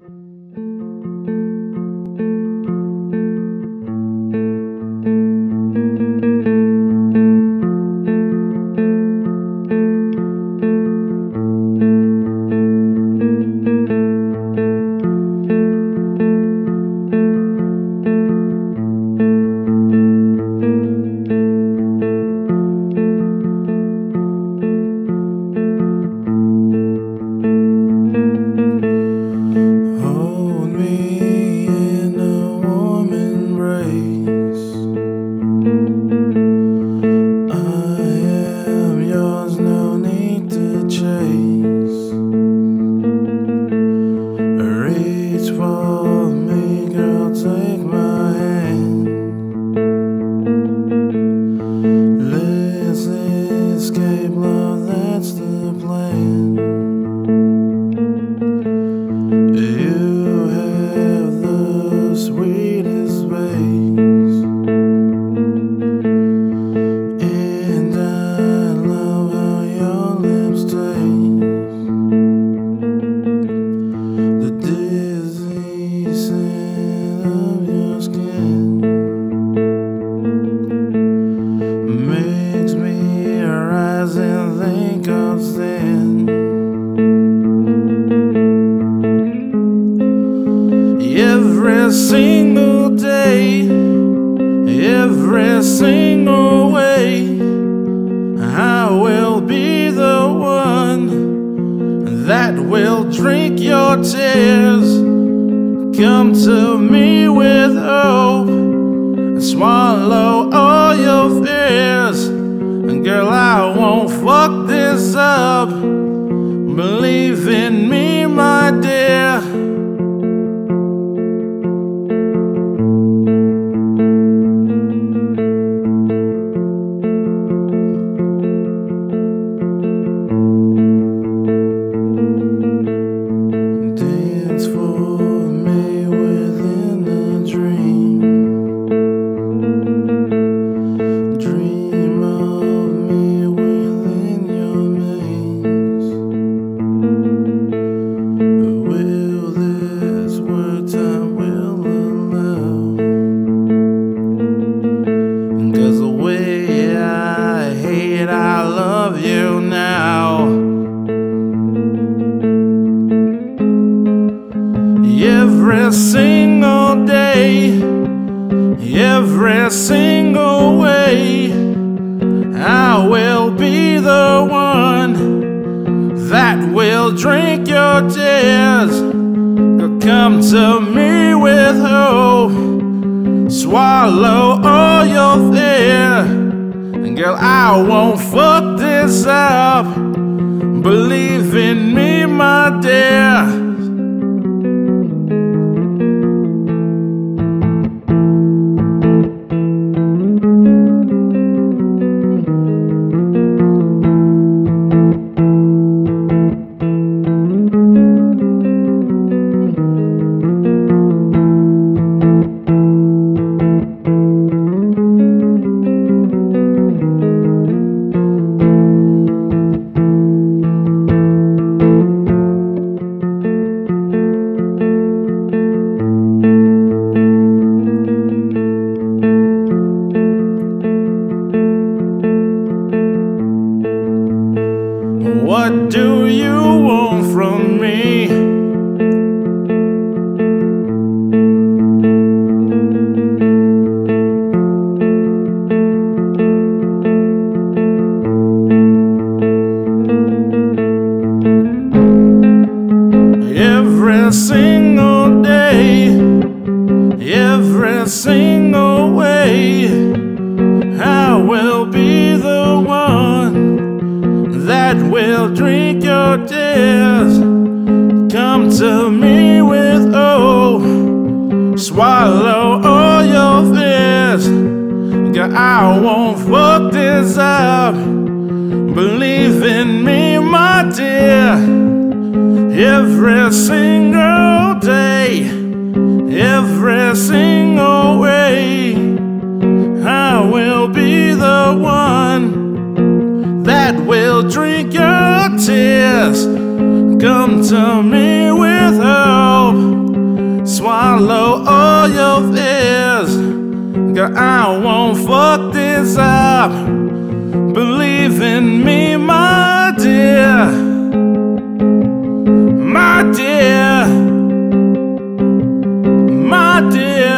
Hold every single way, I will be the one that will drink your tears. Come to me every single way, I will be the one that will drink your tears. Come to me with hope, swallow all your fear. And girl, I won't fuck this up. Believe in me, my Do you want from me? Every single day, every single drink your tears. Come to me with oh, swallow all your fears. Girl, I won't fuck this up. Believe in me, my dear. Every single day, every single way, I will be the one that will drink your tears Come to me with hope Swallow all your fears. Girl, I won't fuck this up. Believe in me, my dear. My dear. My dear.